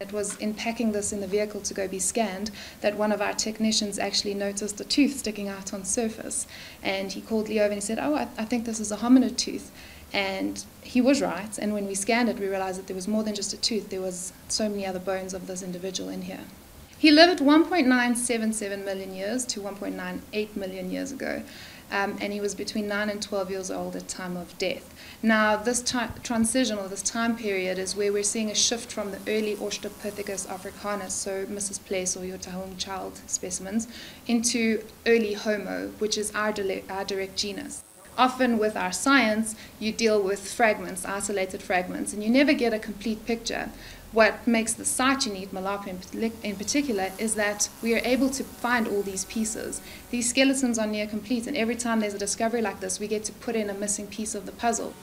It was in packing this in the vehicle to go be scanned that one of our technicians actually noticed a tooth sticking out on surface. And he called Leo and he said, Oh, I, I think this is a hominid tooth. And he was right. And when we scanned it, we realized that there was more than just a tooth, there was so many other bones of this individual in here. He lived 1.977 million years to 1.98 million years ago um, and he was between 9 and 12 years old at time of death. Now, this transition or this time period is where we're seeing a shift from the early Australopithecus africanus, so Mrs. Ples or your Taung child specimens, into early Homo, which is our, our direct genus often with our science, you deal with fragments, isolated fragments, and you never get a complete picture what makes the site unique, Malapa in particular, is that we are able to find all these pieces. These skeletons are near complete, and every time there's a discovery like this, we get to put in a missing piece of the puzzle.